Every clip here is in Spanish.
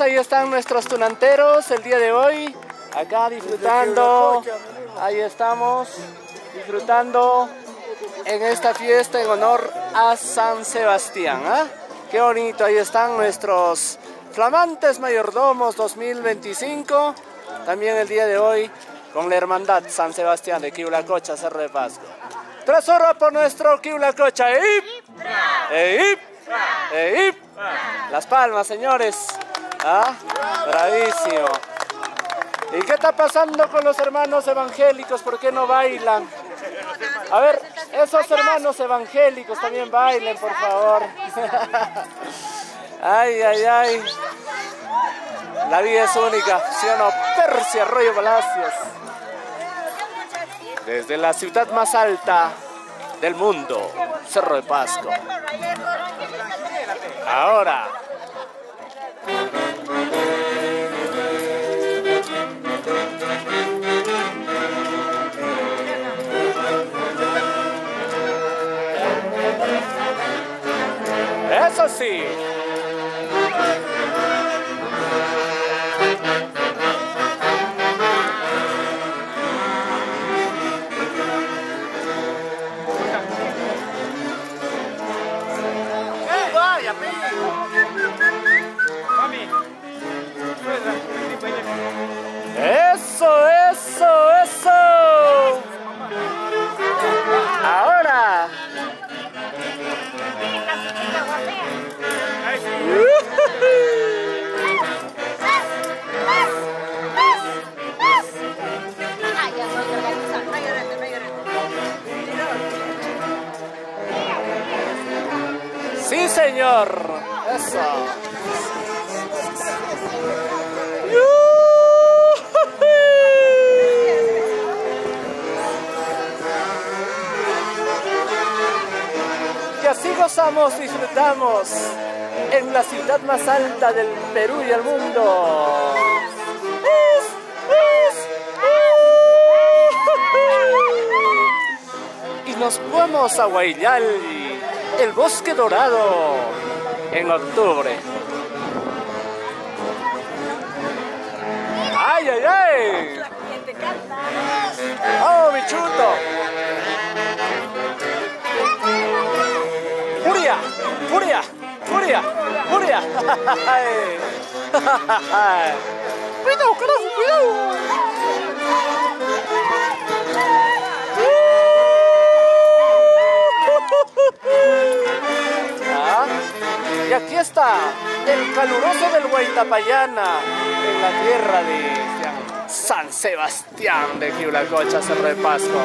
Ahí están nuestros tunanteros el día de hoy, acá disfrutando, ahí estamos, disfrutando en esta fiesta en honor a San Sebastián. ¿ah? Qué bonito, ahí están nuestros flamantes mayordomos 2025, también el día de hoy con la hermandad San Sebastián de Quiulacocha, Cerro de Pasco. Tres horas por nuestro Quiulacocha. ¡Eip! ¡Eip! ¡Eip! Las palmas, señores. ¿Ah? Bravísimo. ¿Y qué está pasando con los hermanos evangélicos? ¿Por qué no bailan? A ver, esos hermanos evangélicos también bailen, por favor. Ay, ay, ay. La vida es única, ¿sí o no? Persia Arroyo Palacios. Desde la ciudad más alta del mundo, Cerro de Pasco. Ahora. Eso ciudad más alta del Perú y el mundo. Y nos fuimos a Guayali, el bosque dorado, en octubre. ¡Ay, ay, ay! ¡Oh, mi chuto! ¡Furia! ¡Furia! ¡Furia! ¡Furia! ¡Cuidado, carajo! ¡Cuidado! Ah, Y aquí está el caluroso del Guaitapayana en la tierra de San Sebastián de Giulacocha, Cerro de.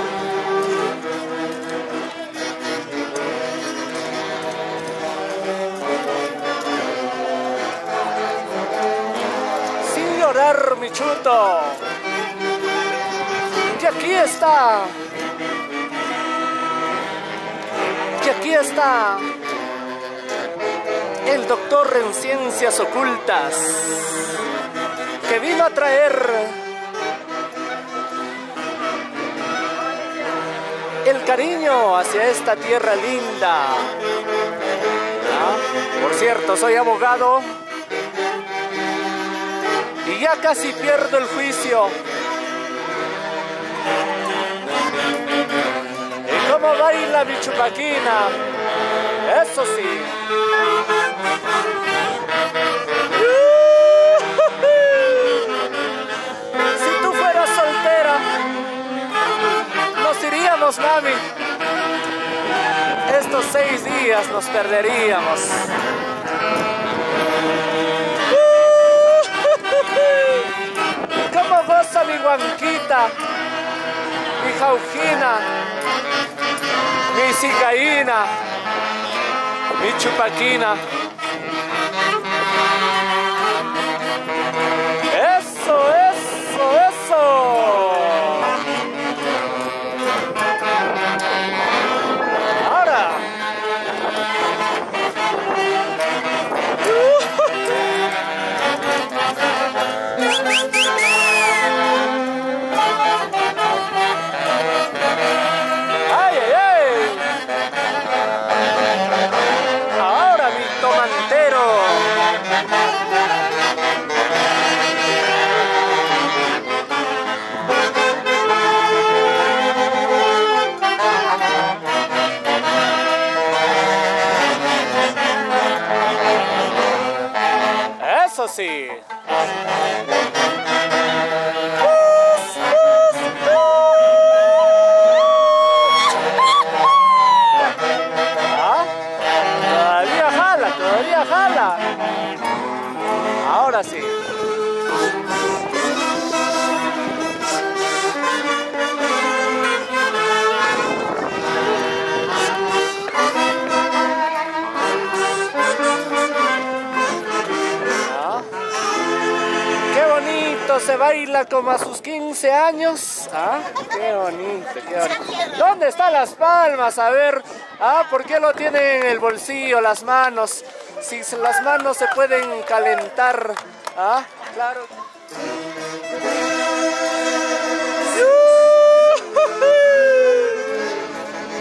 Mi chuto. Y aquí está. Y aquí está el doctor en ciencias ocultas que vino a traer el cariño hacia esta tierra linda. Ah, Por cierto, soy abogado y ya casi pierdo el juicio. ¿Y cómo baila mi chupaquina? Eso sí. Si tú fueras soltera, nos iríamos, mami. Estos seis días nos perderíamos. ¿Cómo goza mi guanquita? Mi jaujina, mi cicaína, mi chupaquina. sí. Se baila como a sus 15 años. ¿Ah? Qué bonito. ¿Dónde están las palmas? A ver, ¿ah? ¿Por qué lo tienen en el bolsillo, las manos? Si las manos se pueden calentar. ¿Ah? Claro.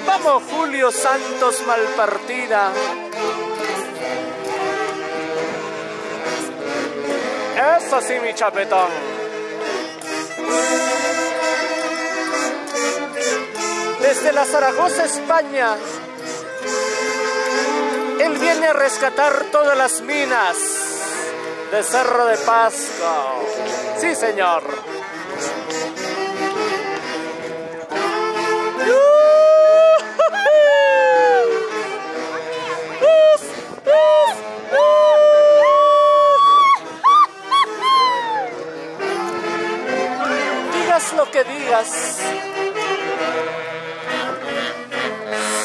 Vamos, Julio Santos Malpartida. Eso sí, mi chapetón. Desde la Zaragoza, España, él viene a rescatar todas las minas de Cerro de Pasco. Sí, señor. Digas.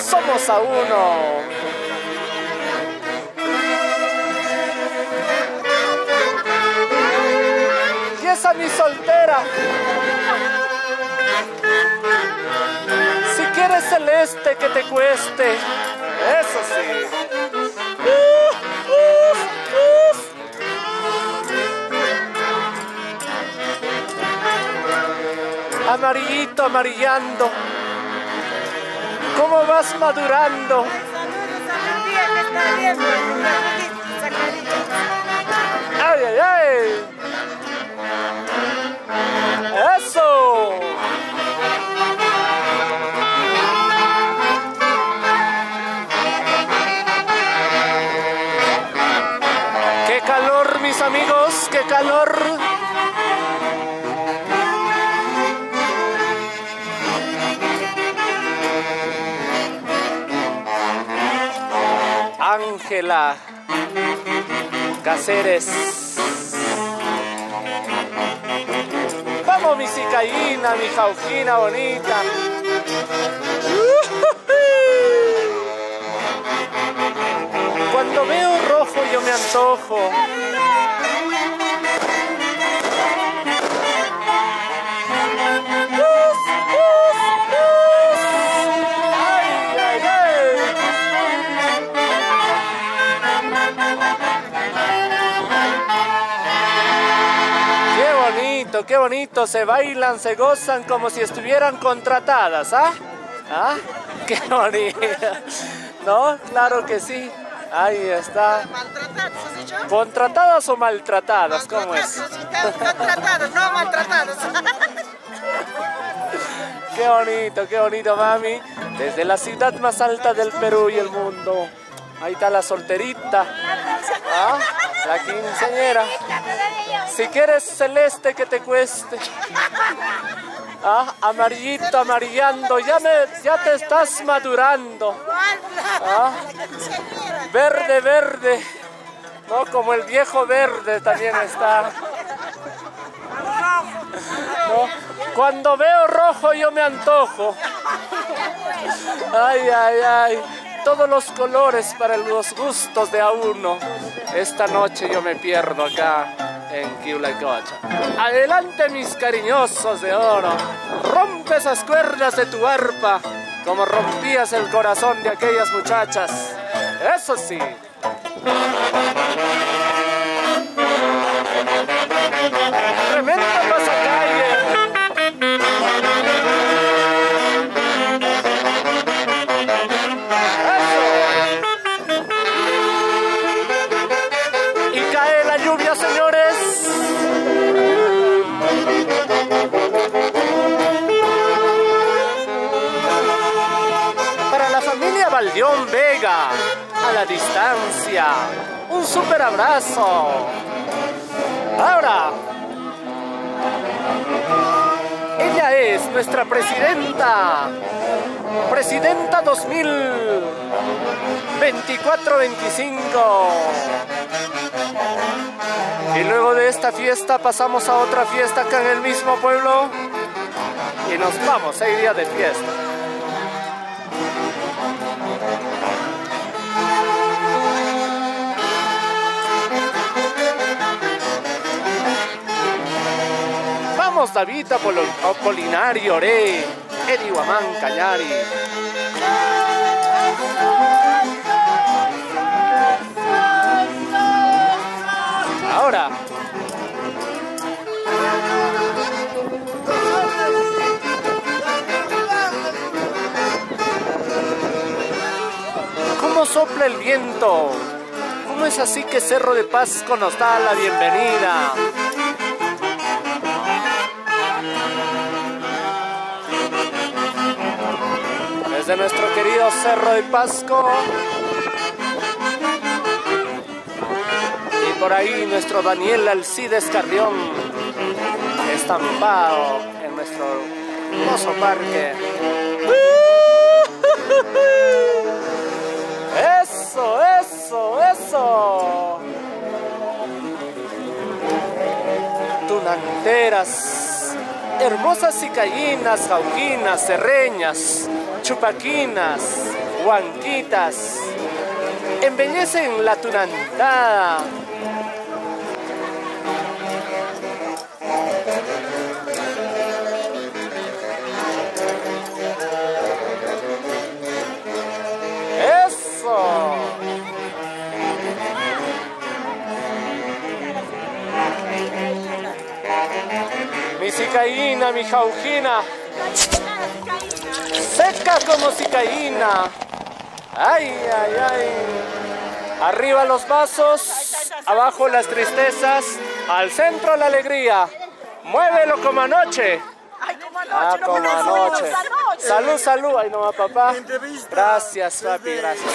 Somos a uno. Y esa mi soltera. Si quieres celeste que te cueste. Eso sí. Amarillito, amarillando. ¿Cómo vas madurando? ¡Ay, ay, ay! ¡Eso! Ángela Cáceres. Vamos, mi cicaína, mi jauquina bonita. Cuando veo rojo yo me antojo. Qué bonito, se bailan, se gozan como si estuvieran contratadas, ¿ah? ¿Ah? Qué bonito. ¿No? Claro que sí. Ahí está. Maltratados, ¿has dicho? ¿Contratadas o maltratadas? ¿Cómo es? Contratados, no maltratados. Qué bonito, qué bonito, mami. Desde la ciudad más alta del Perú y el mundo. Ahí está la solterita. ¿Ah? La quinceañera. Si quieres celeste que te cueste. Ah, amarillito, amarillando, ya, me, te estás madurando. Ah, verde, verde. No, como el viejo verde también está. Cuando veo rojo yo me antojo. Ay, ay, ay. Todos los colores para los gustos de a uno. Esta noche yo me pierdo acá en Kiulacocha. Adelante mis cariñosos de oro. Rompe esas cuerdas de tu arpa como rompías el corazón de aquellas muchachas. Eso sí. Distancia, un super abrazo. Ahora, ella es nuestra presidenta, presidenta 2024-25. Y luego de esta fiesta pasamos a otra fiesta acá en el mismo pueblo y nos vamos, seis días de fiesta. Somos David Apolinario Ore, Edi Guamán Cañari. Ahora. ¿Cómo sopla el viento? ¿Cómo es así que Cerro de Pasco nos da la bienvenida? Desde nuestro querido Cerro de Pasco. Y por ahí nuestro Daniel Alcides Carrión, estampado en nuestro hermoso parque. Eso, eso, eso. Tunanteras, hermosas cicallinas, jauquinas, serreñas, chupaquinas, huanquitas, embellecen la tunantada. Eso. Mi cicaína, mi jauquina, seca como cicaína. Ay, ay, ay. Arriba los vasos, abajo las tristezas, al centro la alegría. Muévelo como anoche. Ay, como Ah, anoche, no como anoche. salud. Salud, salud. Ay, no va, papá. Gracias, papi, gracias.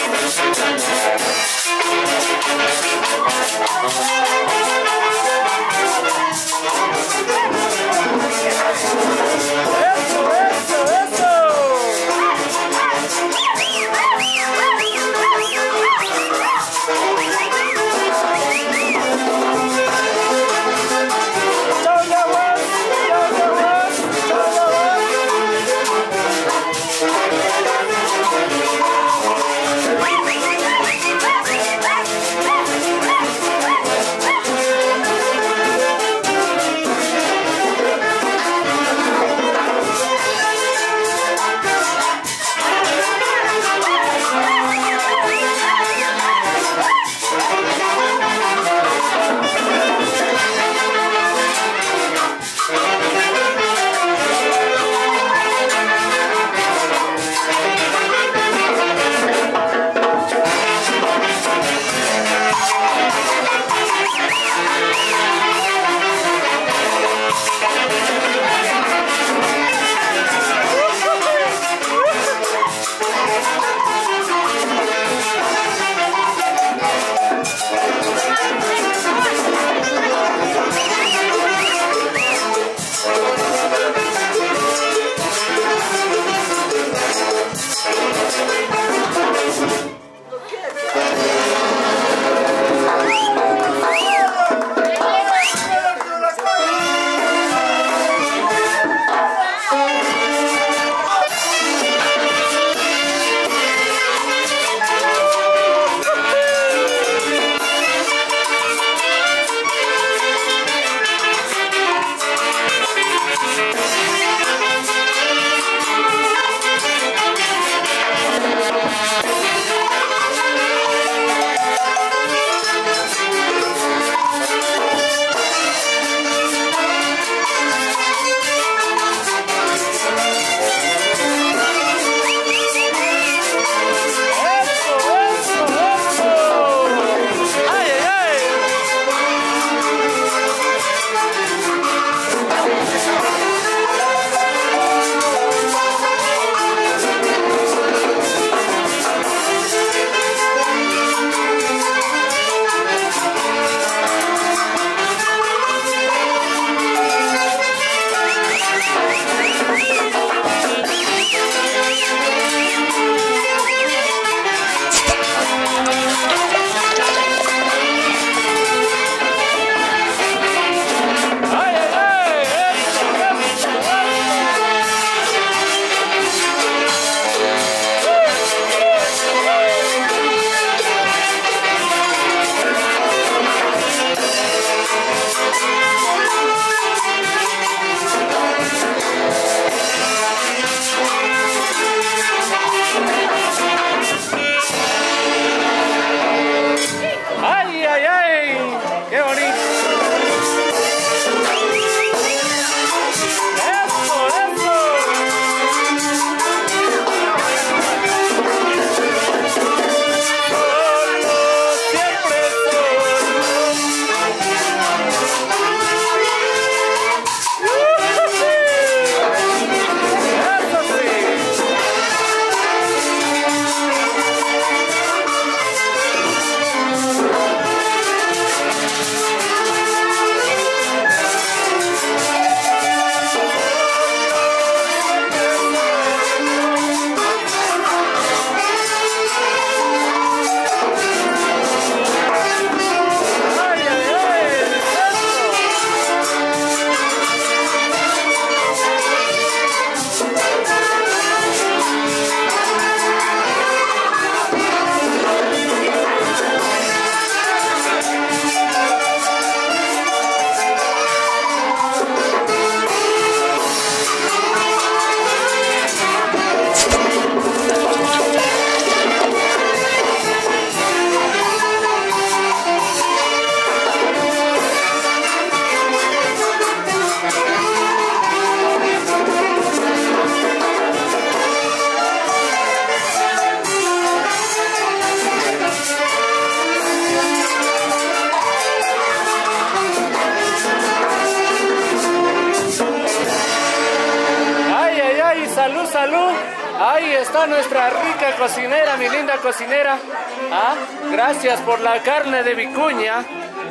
Por la carne de vicuña.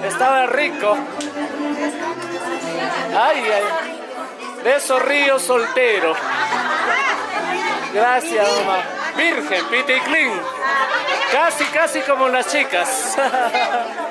Estaba rico. Ay, ay. De esos ríos soltero. Gracias, mamá. Virgen, piticlin. Casi, casi como las chicas.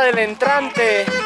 del entrante.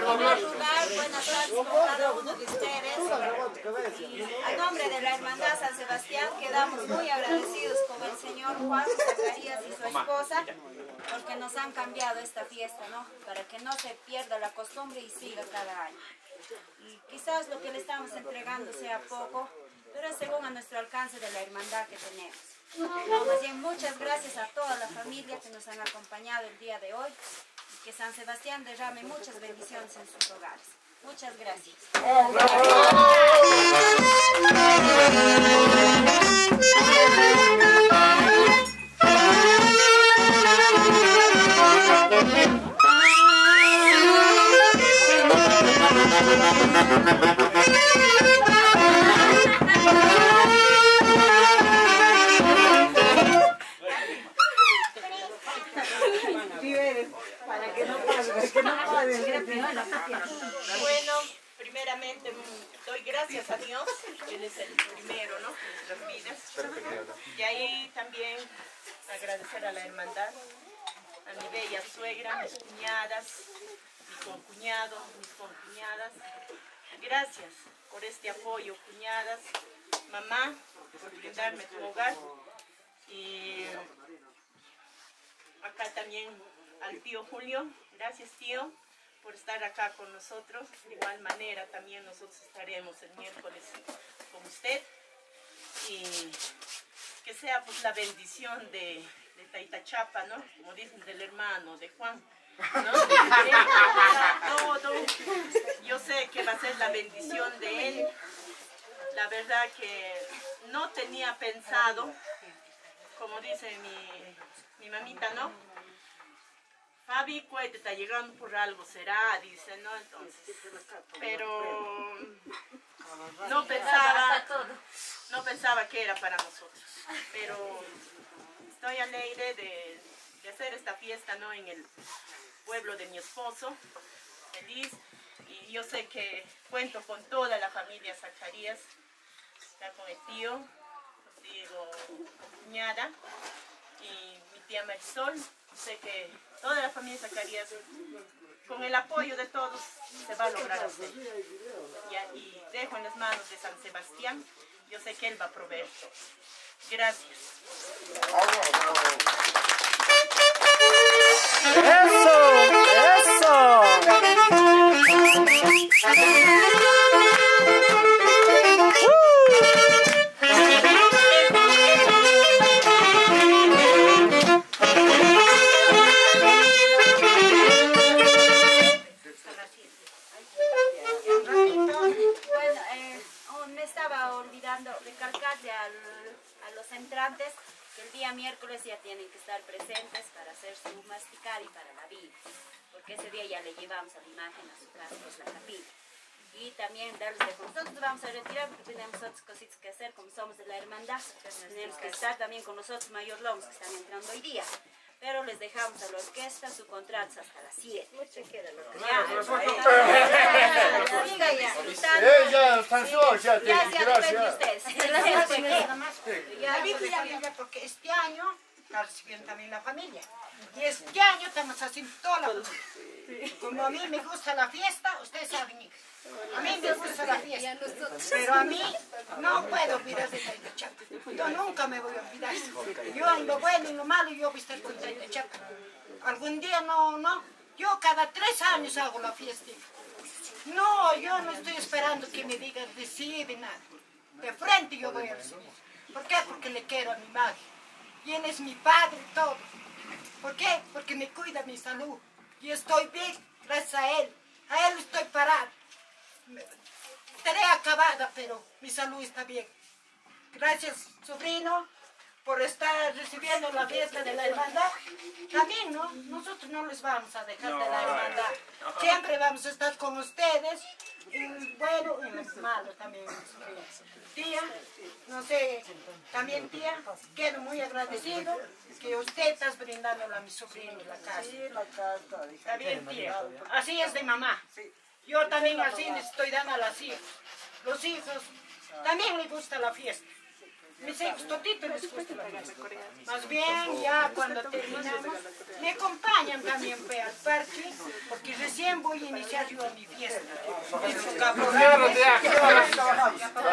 Buenas tardes con cada uno de ustedes. Y a nombre de la Hermandad San Sebastián quedamos muy agradecidos con el señor Juan Zacarías y su esposa porque nos han cambiado esta fiesta, ¿no? Para que no se pierda la costumbre y siga cada año. Y quizás lo que le estamos entregando sea poco, pero es según a nuestro alcance de la hermandad que tenemos. No, más bien, muchas gracias a toda la familia que nos han acompañado el día de hoy que San Sebastián derrame muchas bendiciones en sus hogares. Muchas gracias. Bueno, primeramente mm, doy gracias a Dios, Él es el primero, ¿no? En nuestras vidas. Y ahí también agradecer a la hermandad, a mi bella suegra, mis cuñadas, mi concuñado, mis concuñadas. Gracias por este apoyo, cuñadas, mamá, por brindarme tu hogar. Y acá también al tío Julio, gracias tío por estar acá con nosotros. De igual manera también nosotros estaremos el miércoles con usted. Y que sea pues la bendición de, de Taitachapa, ¿no? Como dicen del hermano, de Juan. ¿no? Todo. Yo sé que va a ser la bendición de él. La verdad que no tenía pensado, como dice mi, mi mamita, ¿no? Fabi Cuete está llegando por algo, será, dice, ¿no? Entonces, pero no pensaba, no pensaba que era para nosotros, pero estoy alegre de, de hacer esta fiesta, ¿no? En el pueblo de mi esposo, feliz, y yo sé que cuento con toda la familia Zacarías, está con el tío, digo, cuñada, y mi tía Marisol, sé que toda la familia Zacarías, con el apoyo de todos, se va a lograr hacer. Y dejo en las manos de San Sebastián, yo sé que él va a proveer. Gracias. ¡Eso! Nosotros mayor lomos que están entrando hoy día. Pero les dejamos a la orquesta su contrato hasta las 7. Ya, sigan disfrutando. Ella, François, ya Ya se gracias. Ya, La Biblia vive porque este año está recibiendo también la familia. Y este año estamos haciendo toda la Como a mí me gusta la fiesta, ustedes saben, hija. a mí me gusta la fiesta. Pero a mí no puedo olvidar de Taitachapa. Yo nunca me voy a olvidar. Yo en lo bueno y en lo malo yo voy a estar con Taitachapa. Algún día no, no. Yo cada tres años hago la fiesta. No, yo no estoy esperando que me digan recibe nada. De frente yo voy a recibir. ¿Por qué? Porque le quiero a mi madre. Y él es mi padre, todo. ¿Por qué? Porque me cuida mi salud. Y estoy bien, gracias a él. A él estoy parada. Estaré acabada, pero mi salud está bien. Gracias, sobrino, por estar recibiendo la fiesta de la hermandad. También, ¿no? Nosotros no les vamos a dejar de la hermandad. Siempre vamos a estar con ustedes. En bueno y en malo también. Tía, no sé, también tía, quedo muy agradecido que usted está brindándole a mi sobrino la casa. Está bien, tía. Así es de mamá. Yo también así les estoy dando a las hijas. Los hijos también les gusta la fiesta. Mis hijos toditos les gusta la fiesta. Más bien, ya cuando terminamos, me acompañan también pues, al parque, porque recién voy a iniciar yo mi fiesta.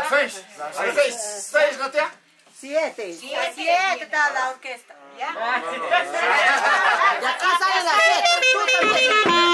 Seis. Las seis. Seis, ¿no te? Siete. Siete. Siete está la orquesta. ¿Ya? Ya acá sale la siete.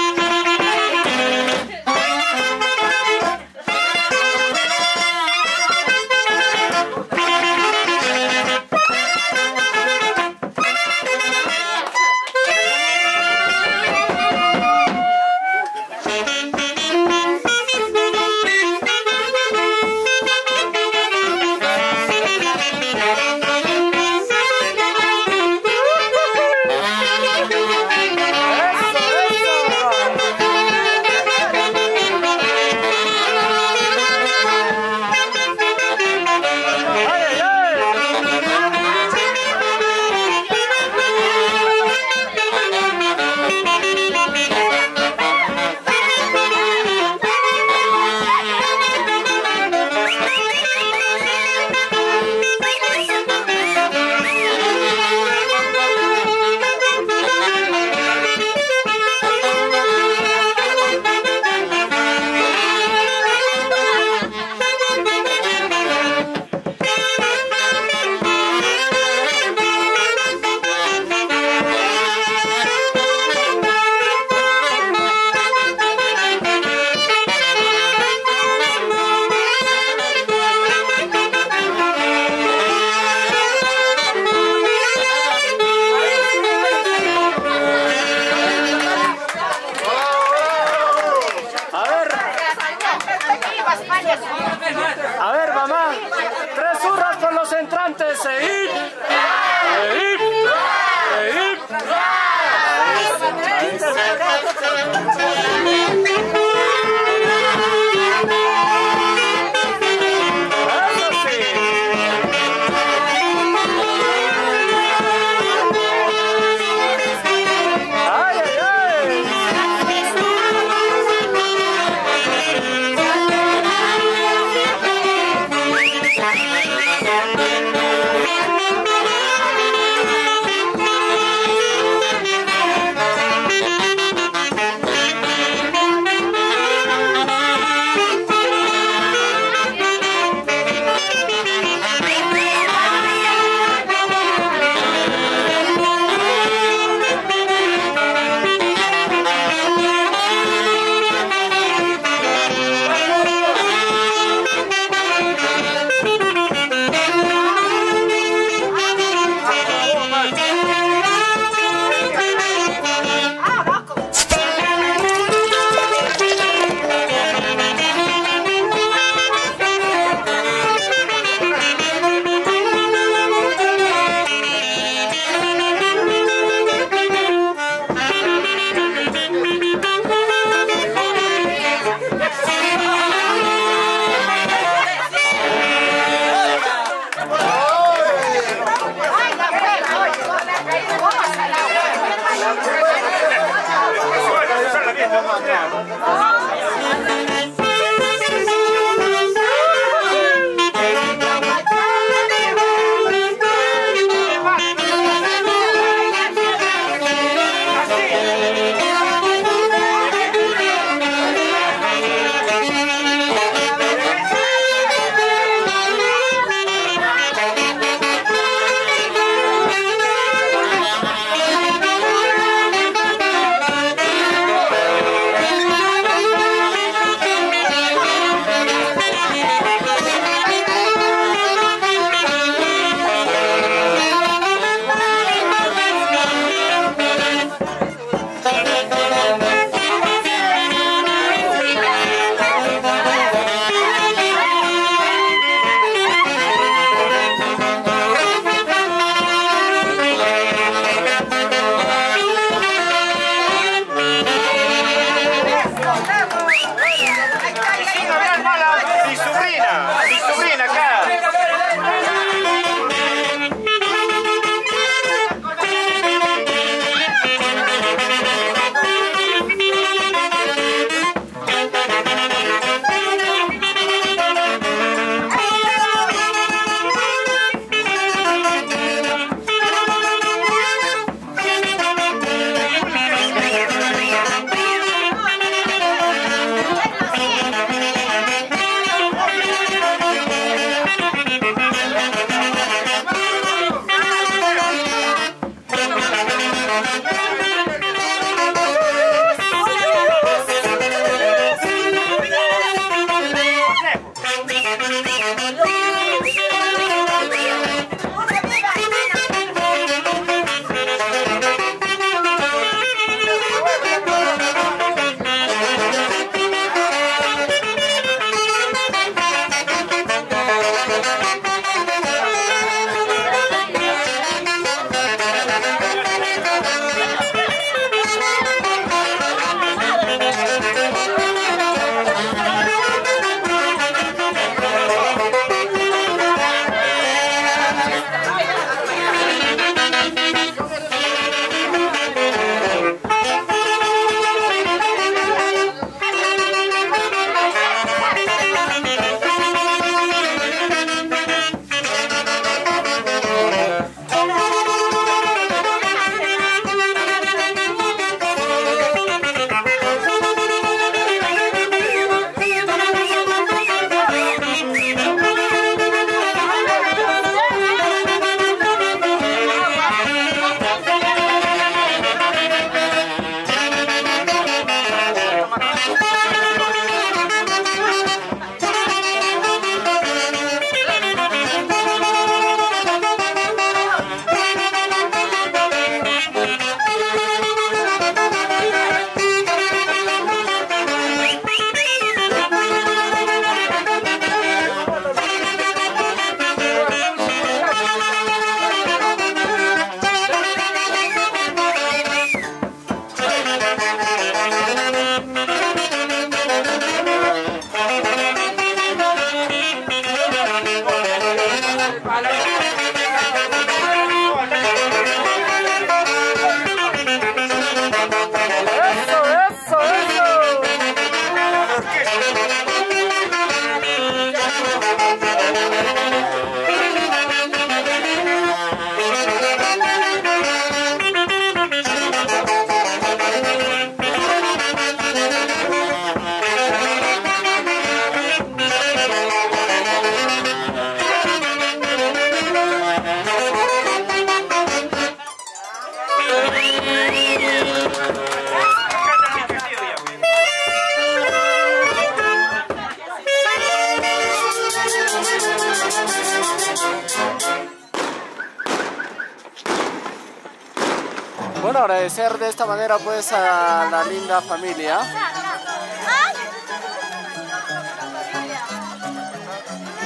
Pues a la linda familia.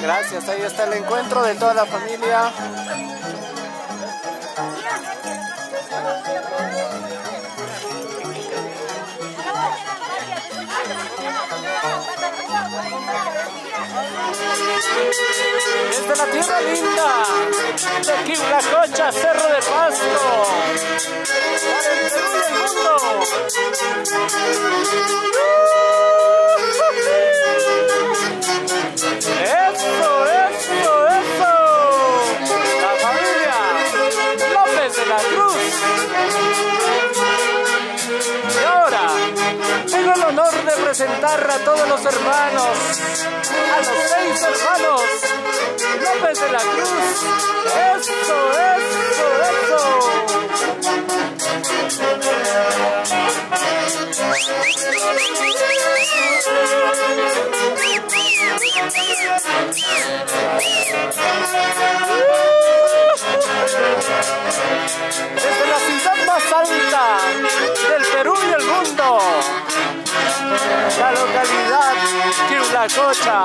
Gracias, ahí está el encuentro de toda la familia. Desde la tierra linda de Quiblacocha, Cerro de Pasto, Eso, eso, eso. La familia López de la Cruz. Y ahora tengo el honor de presentar a todos los hermanos, a los seis hermanos López de la Cruz. Eso, eso, eso. Desde la ciudad más alta del Perú y el mundo, la localidad Quiulacocha.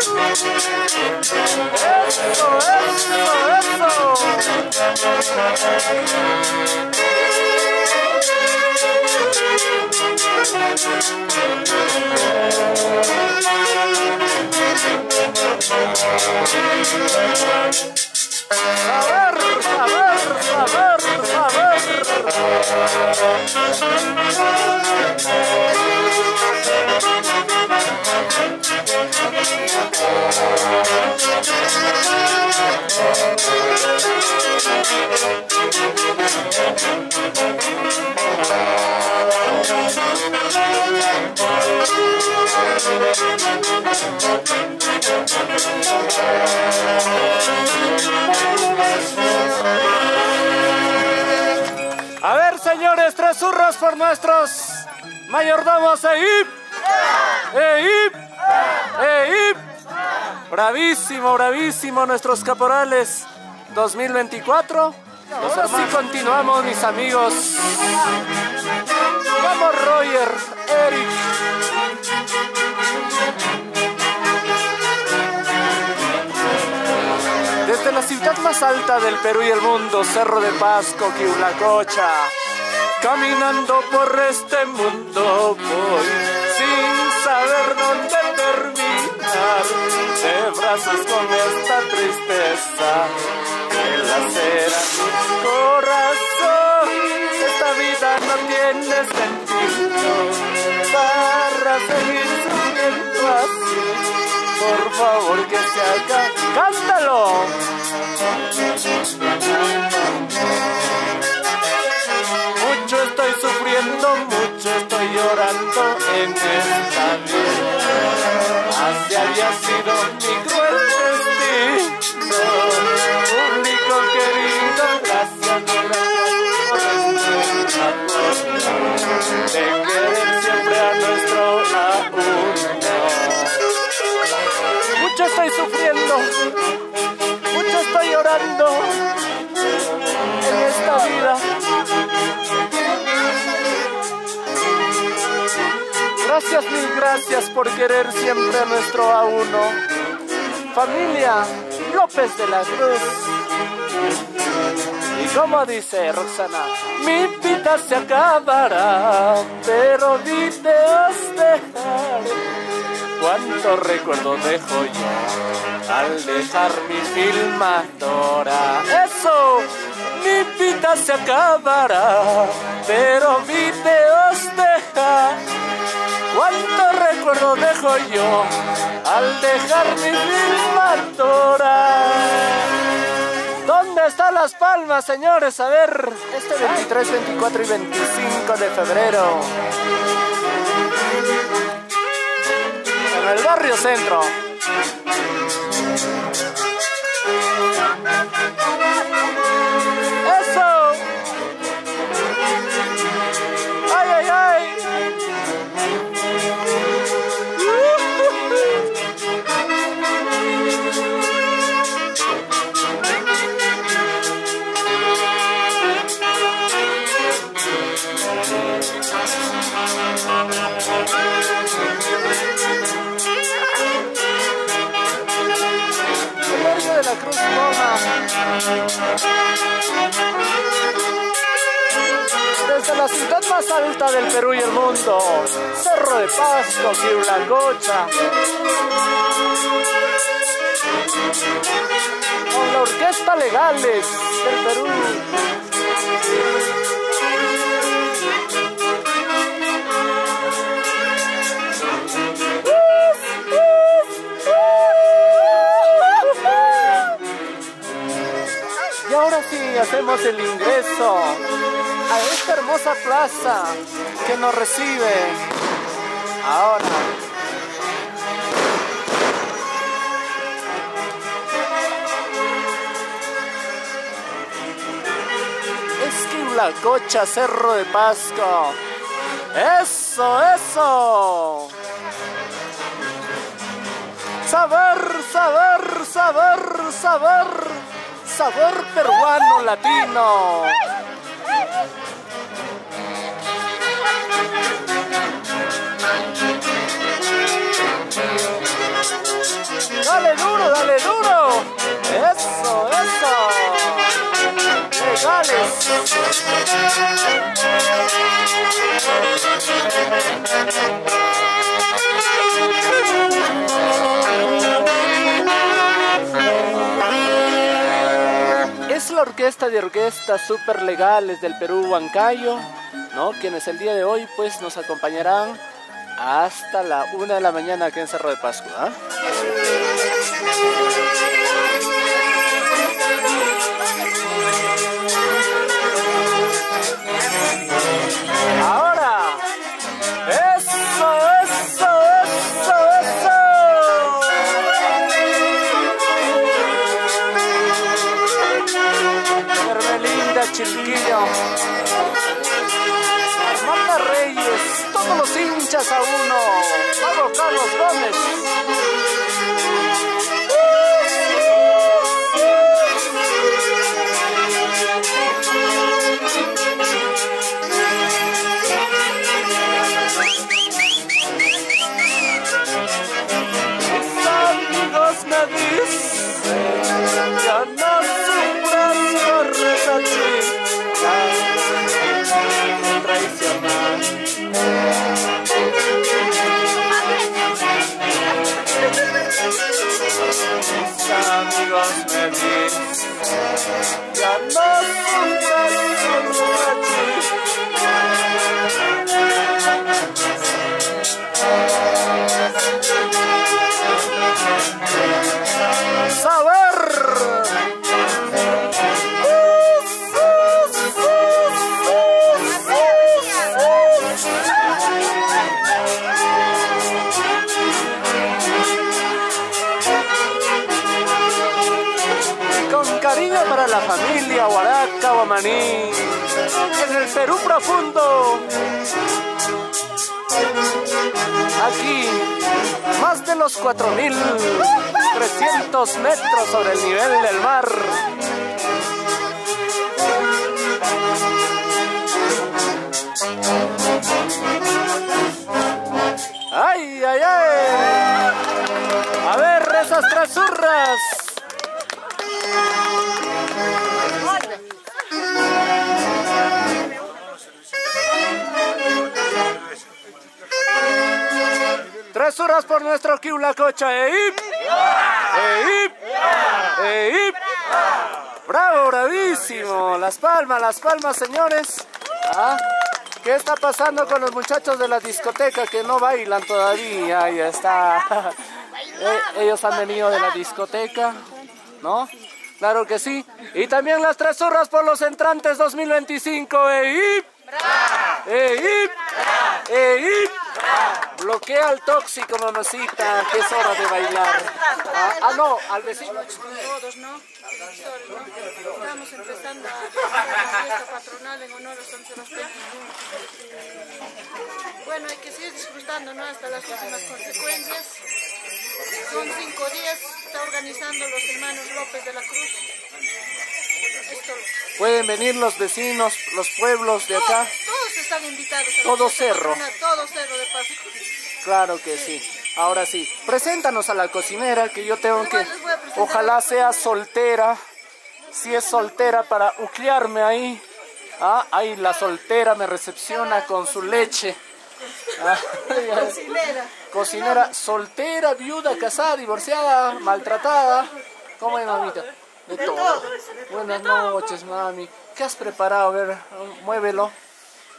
Eso Eric. Eso, Saber, saber, saber, A ver, señores, tres zurros por nuestros mayordomos. ¡Eip! ¡Eip! ¡Eip! Bravísimo, bravísimo nuestros caporales 2024. Ahora sí continuamos, mis amigos. Vamos, Roger, Eric. Desde la ciudad más alta del Perú y el mundo, Cerro de Pasco, Quiulacocha, caminando por este mundo voy, seguir sufriendo así. Por favor que se haga, cántalo. Mucho estoy sufriendo, mucho estoy llorando en esta vida. Así había sido mi cruel destino. Único querido, gracias, gracias querer estoy sufriendo, mucho estoy llorando en esta vida. Gracias, mil gracias por querer siempre a nuestro A1. Familia López de la Cruz. Y como dice Roxana, mi vida se acabará, pero videos dejaré. Cuánto recuerdo dejo yo al dejar mi filmadora. Eso, mi vida se acabará, pero videos deja. Cuánto recuerdo dejo yo al dejar mi filmadora. ¿Dónde están las palmas, señores? A ver, este 23, 24 y 25 de febrero. En el barrio centro. Ciudad más alta del Perú y el mundo, Cerro de Pasco, Quiulacocha. Con la Orquesta Legales del Perú. Y ahora sí hacemos el ingreso a esta hermosa plaza que nos recibe ahora. Es Cocha, Cerro de Pasco. Eso, eso. Saber, saber, saber, saber. Sabor peruano latino. Dale duro, dale duro. Eso, eso. Legales. Es la orquesta de orquestas super legales del Perú, Huancayo, ¿no? Quienes el día de hoy pues nos acompañarán hasta la una de la mañana aquí en Cerro de Pascua. ¿ah? Ahora, eso, eso, eso, eso. Hermelinda Chilquillo. Armanda Reyes, todos los hinchas a uno. Vamos, Carlos Gómez. Ya no sufran cariño para la familia Huaraca Guamaní, en el Perú profundo. Aquí, más de los 4.300 metros sobre el nivel del mar. ¡Ay, ay, ay! A ver, esas tres zurras. Tres horas por nuestro Kiula Cocha. ¡Eip! ¡Eip! ¡Eip! ¡Bravo, bravísimo! Las palmas, las palmas, señores. ¿Ah? ¿Qué está pasando con los muchachos de la discoteca que no bailan todavía? Ahí está. Eh, ellos han venido de la discoteca, ¿no? Claro que sí. Y también las tres zurras por los entrantes 2025. ¡Eip! ¡Eip! ¡Eip! Bloquea el tóxico, mamacita, que es hora de bailar. Ah, ah, no, al vecino. todos, ¿no? Estamos empezando a la fiesta patronal en honor a San Sebastián. Bueno, hay que seguir disfrutando, ¿no? Hasta las últimas consecuencias. Son cinco días, está organizando los hermanos López de la Cruz. Esto, Pueden venir los vecinos, los pueblos de acá. todos, todos están invitados. a Todo cerro. Todo cerro de Pascua. Claro que sí. Ahora sí, preséntanos a la cocinera que yo tengo que, ojalá sea soltera, si es soltera para uclearme ahí. Ah, ahí la soltera me recepciona con su leche. Ah, Cocinera. Cocinera soltera, viuda, casada, divorciada, maltratada. ¿Cómo es, mamita? De todo. Buenas noches, mami. ¿Qué has preparado? A ver, muévelo.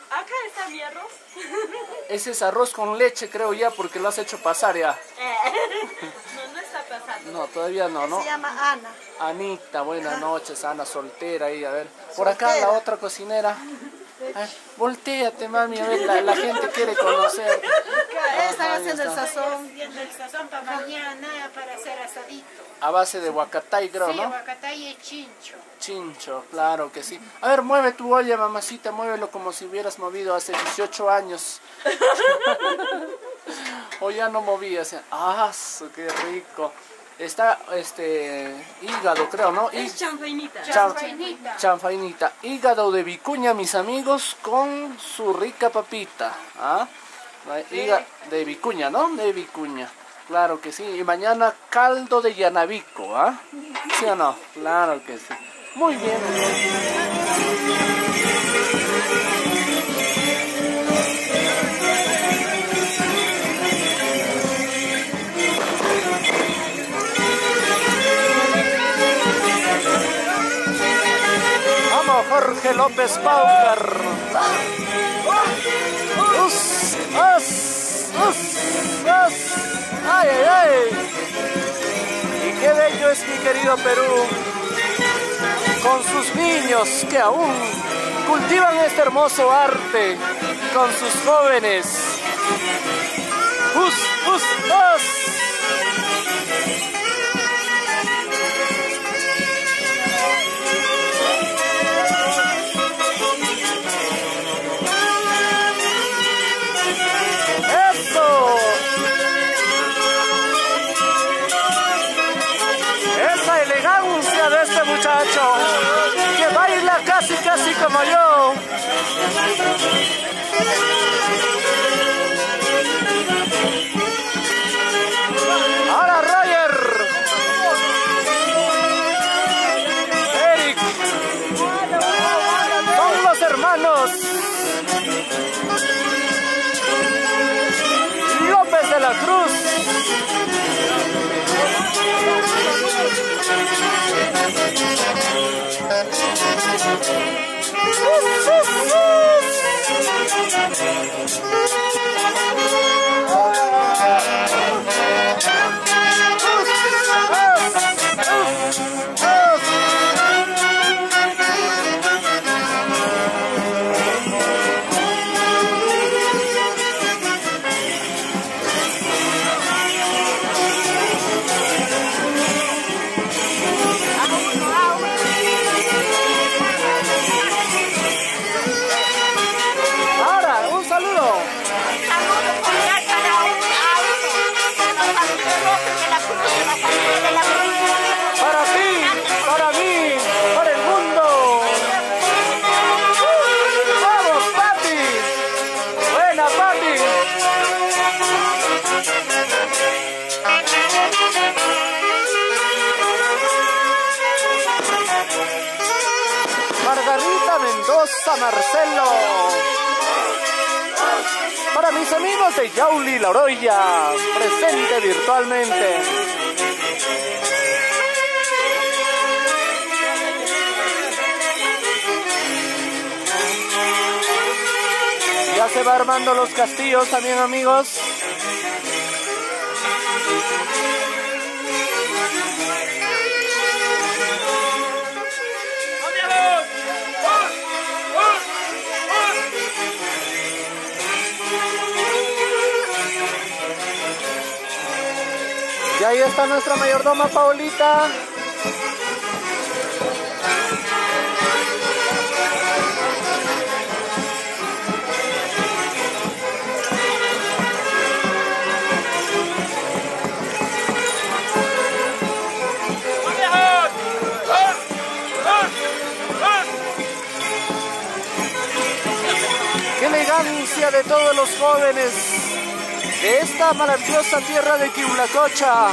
Acá está mi arroz. Ese es arroz con leche, creo ya, porque lo has hecho pasar ya. No, no está pasando. No, todavía no, ¿no? Se llama Ana. Anita, buenas noches, Ana, soltera ahí, a ver. Por acá la otra cocinera. Volteate, mami, a ver, la, la gente quiere conocer. Están haciendo el sazón. Haciendo el sazón para mañana para hacer asadito. A base de huacatay, creo, Sí, ¿no? aguacatay y chincho. Chincho, claro que sí. A ver, mueve tu olla, mamacita, muévelo como si hubieras movido hace 18 años. o ya no movías. ¡Ah, qué rico! Está, este, hígado, creo, ¿no? Es chanfainita. Chan- Chanfainita. chanfainita. Hígado de vicuña, mis amigos, con su rica papita. ¿ah? Higa- de vicuña, ¿no? De vicuña. Claro que sí. Y mañana caldo de Yanabico, ¿ah? ¿Sí o no? Claro que sí. Muy bien. Vamos, Jorge López Paucar. Us, us, us. Ay, ay, ay. Y qué bello es mi querido Perú. Con sus niños que aún cultivan este hermoso arte. Con sus jóvenes. Us, us, us. Cruz. Ahora, Amigos de Yauli La presente virtualmente. Ya se va armando los castillos también amigos. Y ahí está nuestra mayordoma Paulita. ¡Qué elegancia de todos los jóvenes! De esta maravillosa tierra de Quiulacocha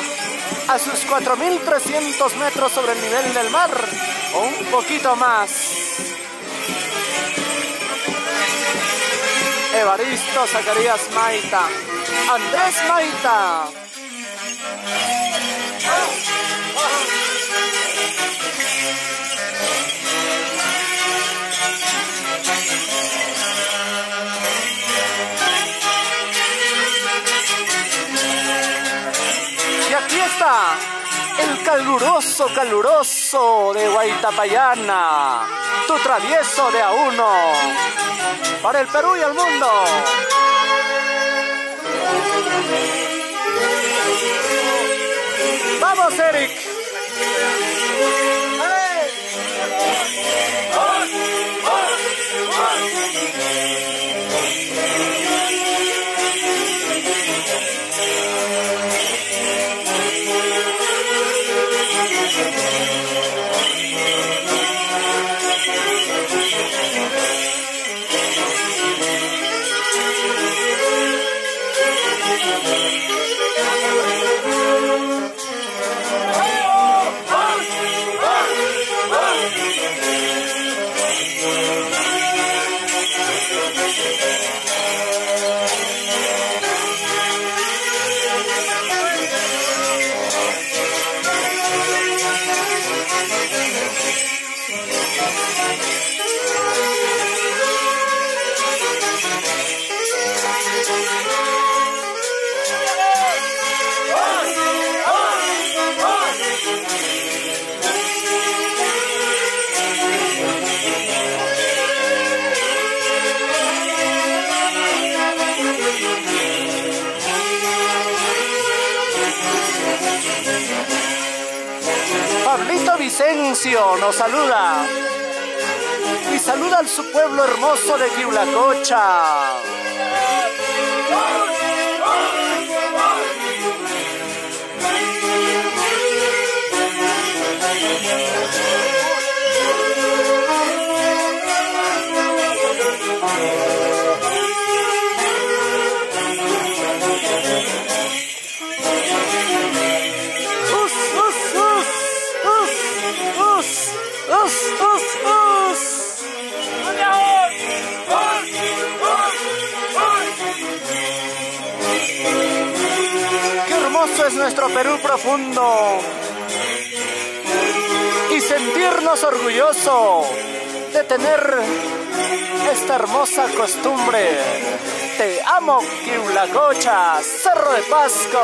a sus 4.300 metros sobre el nivel del mar o un poquito más. Evaristo Zacarías Maita, Andrés Maita. Caluroso, caluroso de Guaitapayana, tu travieso de a uno, para el Perú y el mundo. Vamos, Eric. Yeah. Pablito Vicencio nos saluda. Y saluda al su pueblo hermoso de Quiulacocha. Es nuestro Perú profundo. Y sentirnos orgulloso de tener esta hermosa costumbre. Te amo, Quiulacocha, Cerro de Pasco.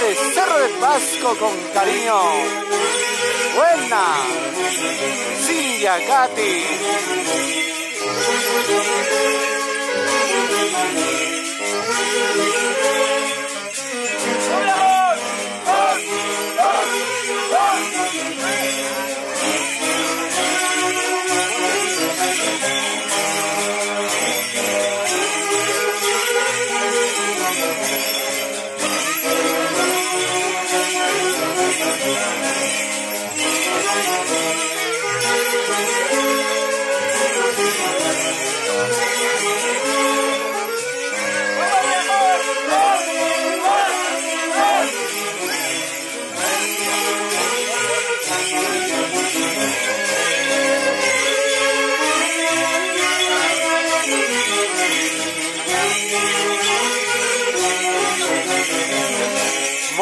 De Cerro de Pasco con cariño. Buena, Cindia Katy.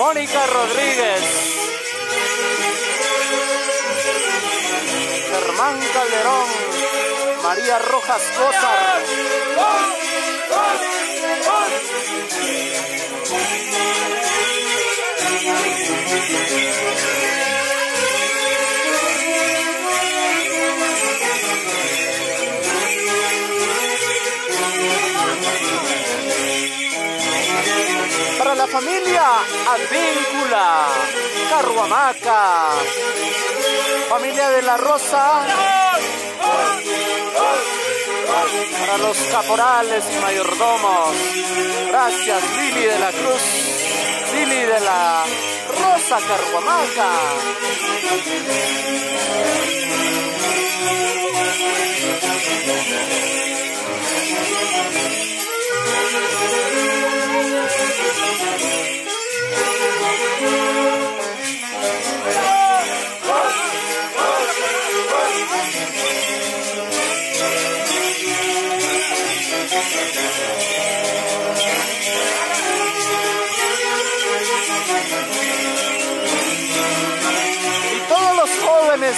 Mónica Rodríguez. Germán Calderón. María Rojas Cózar. Para la familia Advíncula, Carhuamaca, familia de la Rosa, para los caporales y mayordomos, gracias Lili de la Cruz, Lili de la Rosa Carhuamaca.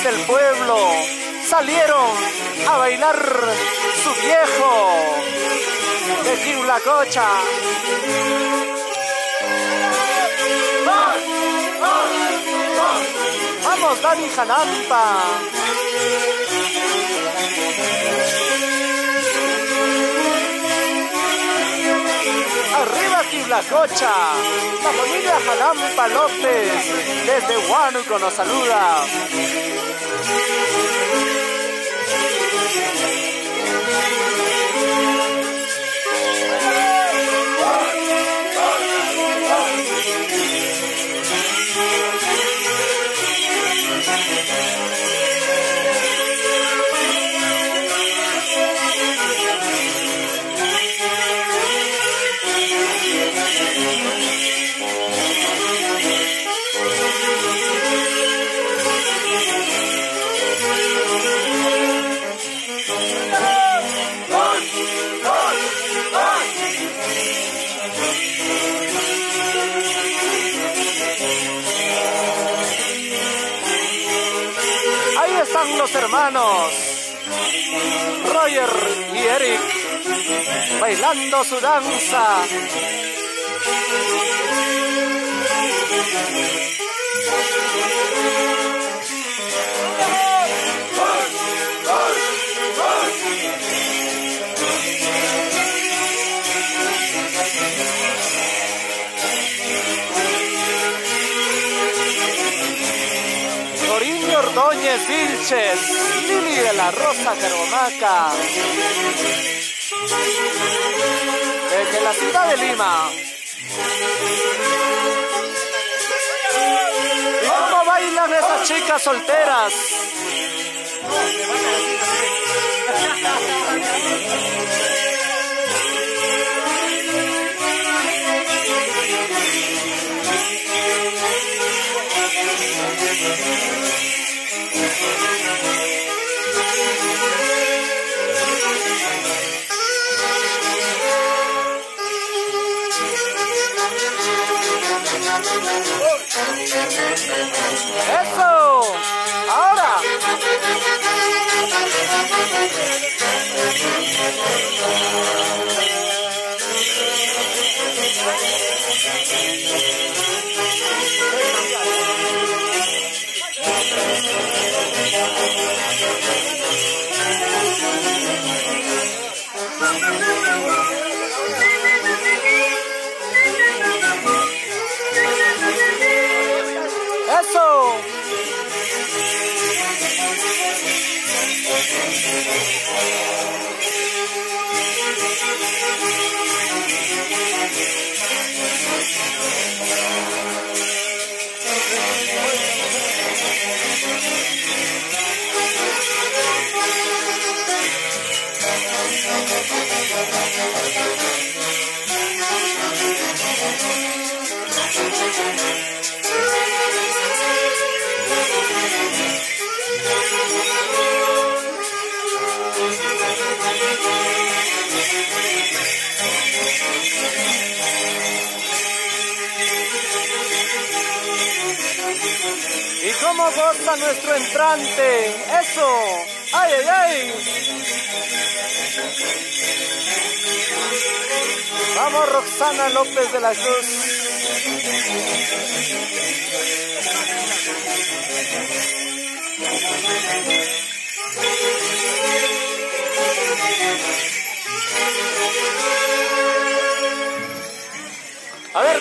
Del pueblo salieron a bailar su viejo de Quiulacocha. Dani Janampa. Arriba Quiulacocha, la familia Janampa López, desde Huánuco nos saluda. Roger y Eric bailando su danza. Ordóñez Vilches, Lili de la Rosa Carbonaca, desde la ciudad de Lima. ¿Y cómo bailan esas chicas solteras? ¡Eso! ¡Ahora! ¡Eso! ¿Y cómo goza nuestro entrante? ¡Eso! ¡Ay, ay, ay! Vamos, Roxana López de la Cruz. A ver.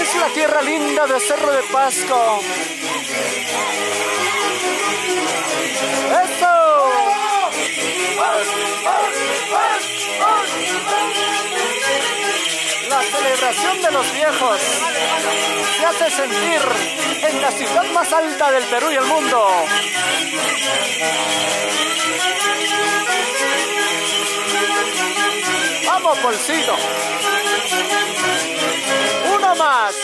Es la tierra linda de Cerro de Pasco. Celebración de los viejos se hace sentir en la ciudad más alta del Perú y el mundo. ¡Vamos, Polcito! Uno más.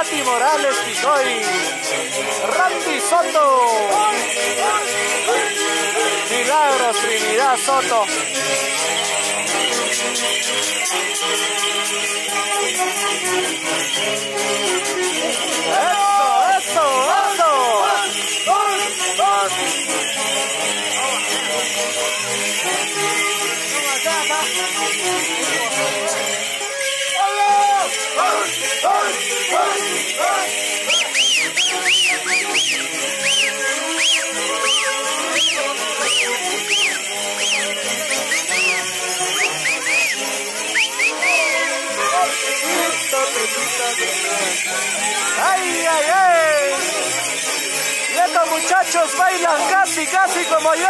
Katy Morales Picoy, Randy Soto, Milagros Trinidad Soto. ¡Eso, eso, ¡Ay, ay, ay! ¡Ya muchachos bailan casi, casi como yo.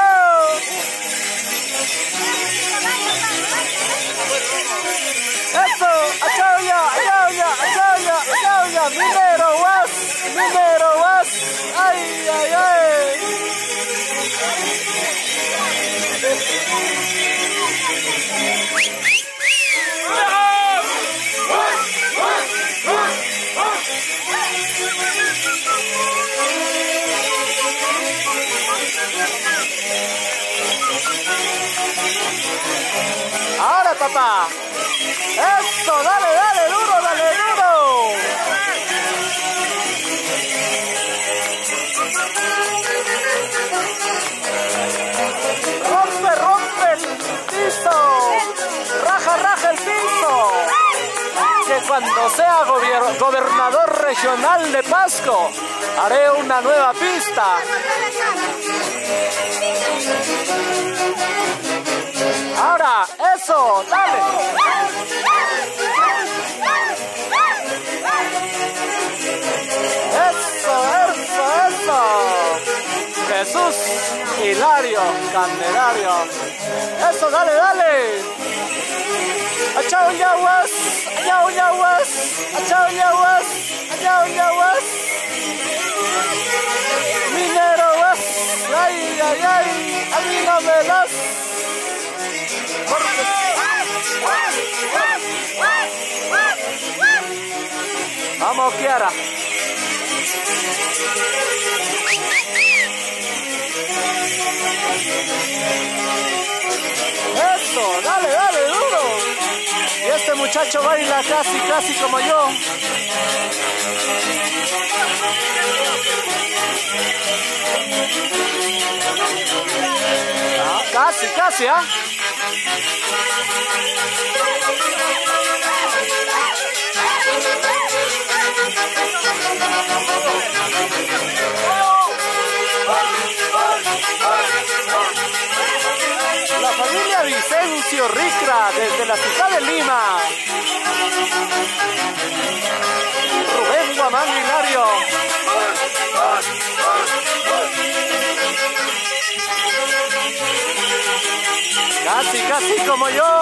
Eso, achauya, achauya, achauya, minero was, minero was, ay, ay, ay. Ahora, papá. Eso, dale, cuando sea gobernador regional de Pasco, haré una nueva pista. Ahora, eso, dale. Eso, eso, eso. Jesús Hilario Candelario. Eso, dale, dale. Achao yaguas, achao yaguas, achao yaguas, achao yaguas. Minero was, ay, ay, ay, a mí no me das. Vamos, Kiara. Eso, dale, dale, este muchacho baila casi, casi como yo. Ah, casi, casi, ¿ah? La Vicencio Ricra desde la ciudad de Lima. Rubén Guamán Hilario. Casi, casi como yo.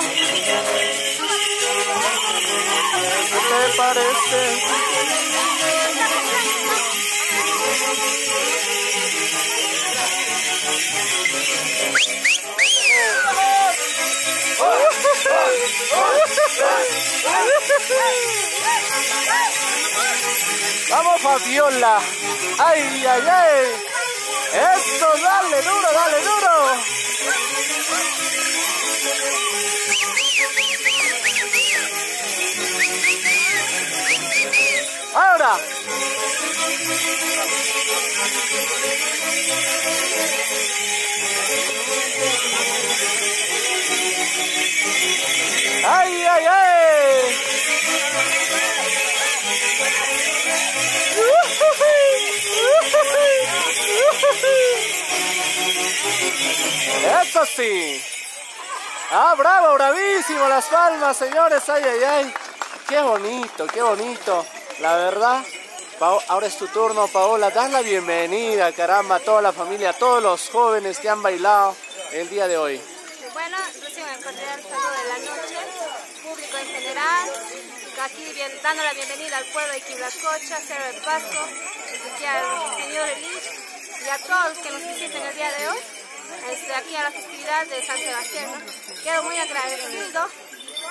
¿Qué te parece? Vamos Fabiola. Ay, ay, ay. Esto, dale duro, dale duro. Ahora. Eso sí. Ah, bravo, bravísimo las palmas, señores. Ay, ay, ay. Qué bonito, qué bonito. La verdad. Ahora es tu turno, Paola. Das la bienvenida, caramba, a toda la familia, a todos los jóvenes que han bailado el día de hoy. Bueno, reciban el cordial saludo de la noche, público en general, aquí bien- dando la bienvenida al pueblo de Quiblascocha, Cerro de Pasco, aquí al señor Elich y a todos los que nos visiten el día de hoy, este, aquí a la festividad de San Sebastián. ¿no? Quedo muy agradecido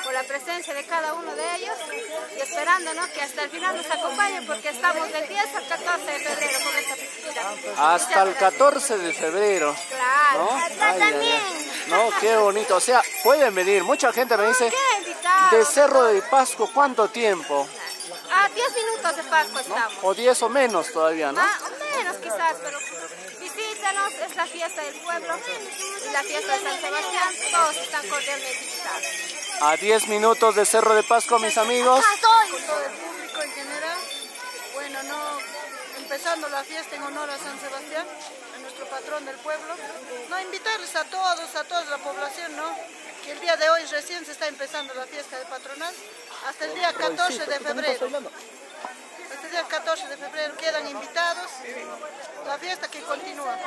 por la presencia de cada uno de ellos y esperando ¿no? que hasta el final nos acompañen porque estamos del 10 al 14 de febrero con esta festividad. Hasta el Muchas gracias. 14 de febrero. Claro, ¿No? Ay, ay, también. ay. No, qué bonito. O sea, pueden venir. Mucha gente me dice, ¿Qué invitados? de Cerro de Pasco, ¿cuánto tiempo? A 10 minutos de Pascua estamos. O 10 o menos todavía, ¿no? Más o menos quizás, pero es la fiesta del pueblo y la fiesta de San Sebastián, todos están cordialmente invitados. A 10 minutos de Cerro de Pasco, mis amigos. Con todo el público en general. Bueno, no empezando la fiesta en honor a San Sebastián, a nuestro patrón del pueblo. No invitarles a todos, a toda la población, ¿no? Que el día de hoy recién se está empezando la fiesta de patronal, hasta el día 14 de febrero. Hasta el día 14 de febrero quedan invitados. La fiesta que continúa.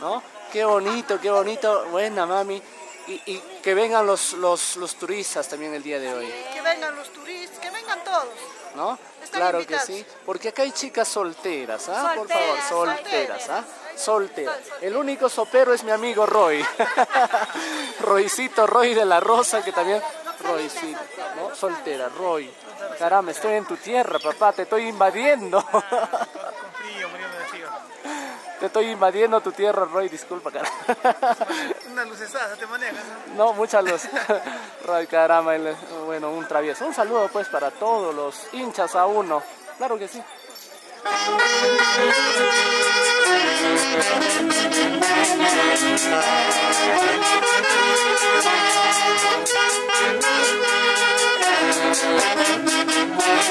¿No? Qué bonito, qué bonito. Buena, mami. Y, y que vengan los, los, los turistas también el día de hoy. Que vengan los turistas, que vengan todos. ¿No? Están claro invitados. que sí. Porque acá hay chicas solteras, ¿ah? Por favor, Solteras, solteras, ¿ah? Solteras. El único sopero es mi amigo Roy. Roycito, Roy de la Rosa, que también... Roycito, ¿no? Soltera, Roy. Caramba, estoy en tu tierra, papá, te estoy invadiendo. Con frío, muriendo de frío. Te estoy invadiendo tu tierra, Roy, disculpa, cara. Una lucesada te manejas, ¿no? No, mucha luz. Roy, caramba, él es, bueno, un travieso. Un saludo pues para todos los hinchas a uno. Claro que sí. Thank you.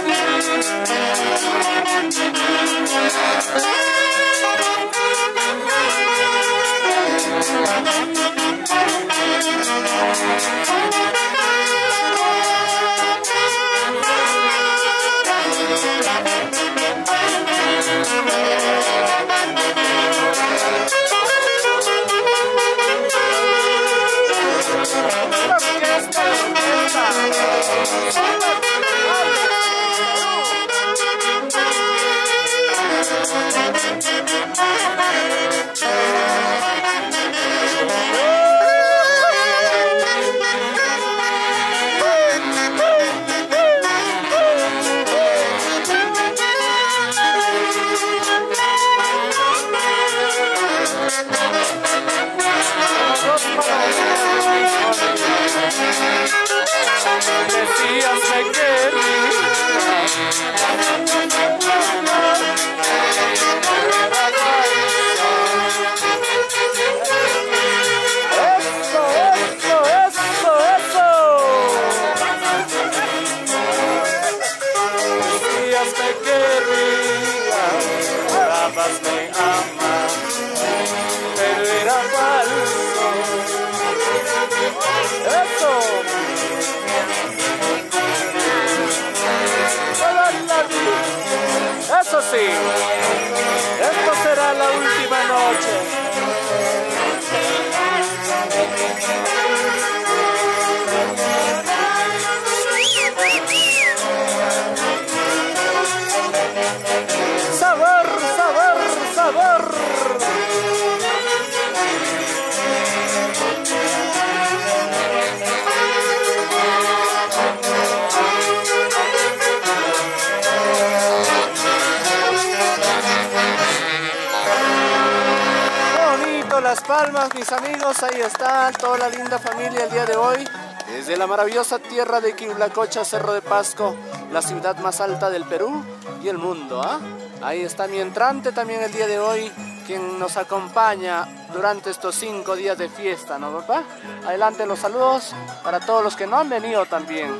Tierra de Quiulacocha, Cerro de Pasco, la ciudad más alta del Perú y el mundo. ¿ah? Ahí está mi entrante también el día de hoy, quien nos acompaña durante estos cinco días de fiesta, ¿no, papá? Adelante los saludos para todos los que no han venido también.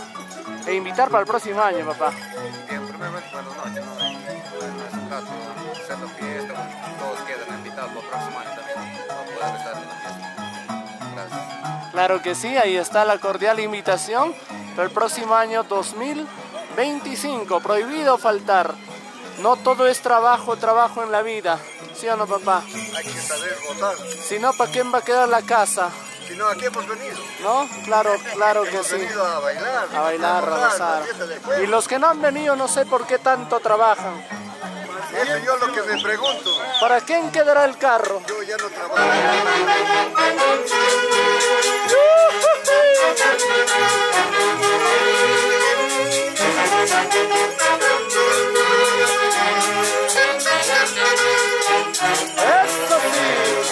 E invitar para el próximo año, papá. Claro que sí, ahí está la cordial invitación para el próximo año 2025. Prohibido faltar. No todo es trabajo, trabajo en la vida. ¿Sí o no, papá? Hay que saber votar, Si no, ¿para quién va a quedar la casa? si no, aquí hemos venido. ¿No? Claro, claro que Hemos sí. venido a bailar, A bailar, a gozar, gozar. Y los que no han venido, no sé por qué tanto trabajan. Eso yo lo que me pregunto, ¿Para quién quedará el carro? yo ya no trabajo. ¡Eso sí!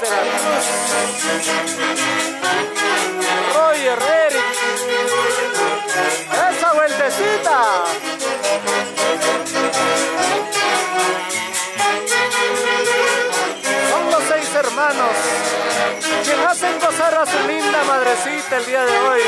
Cruz. Roger, Eric. Esa vueltecita. Son los seis hermanos quien hacen gozar a su linda madrecita el día de hoy.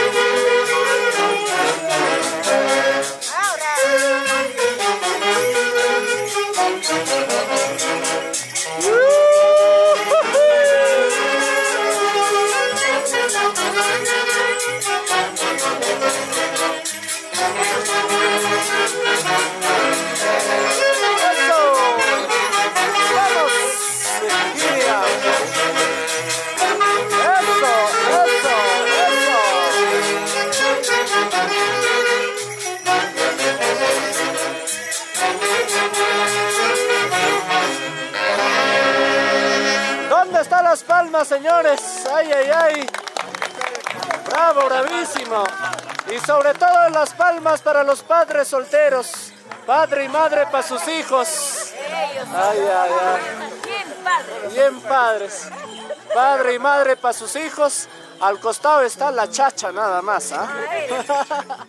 Señores? ¡Ay, ay, ay! ¡Bravo, bravísimo! Y sobre todo las palmas para los padres solteros. Padre y madre para sus hijos. Ay, ay, ay. Bien padres. Padre y madre para sus hijos. Al costado está la chacha nada más. ¿ah?